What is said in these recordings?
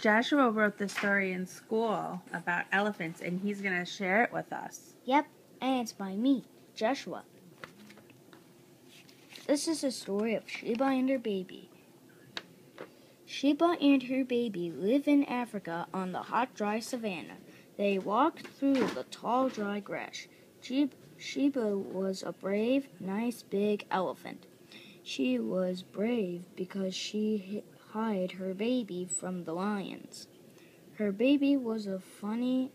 Joshua wrote this story in school about elephants, and he's going to share it with us. Yep, and it's by me, Joshua. This is the story of Sheba and her baby. Sheba and her baby live in Africa on the hot, dry savannah. They walk through the tall, dry grass. Sheba was a brave, nice, big elephant. She was brave because she hid her baby from the lions. Her baby was a funny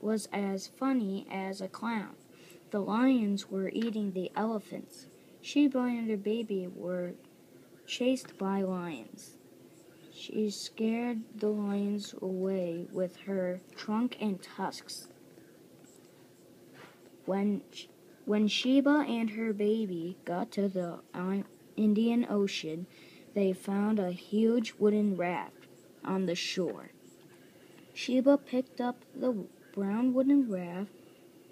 was as funny as a clown. The lions were eating the elephants. Sheba and her baby were chased by lions. She scared the lions away with her trunk and tusks. When, when Sheba and her baby got to the Indian Ocean, they found a huge wooden raft on the shore. Sheba picked up the brown wooden raft,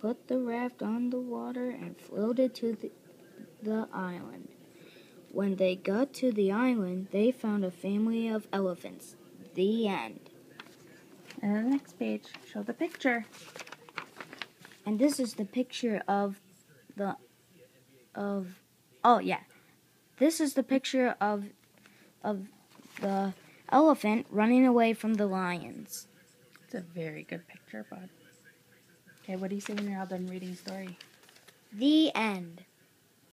put the raft on the water, and floated to the, the island. When they got to the island, they found a family of elephants. The end. And the next page, show the picture. And this is the picture of the of oh yeah. This is the picture of of the elephant running away from the lions. It's a very good picture, Bud. Okay, what do you say when you're all done reading story? The end.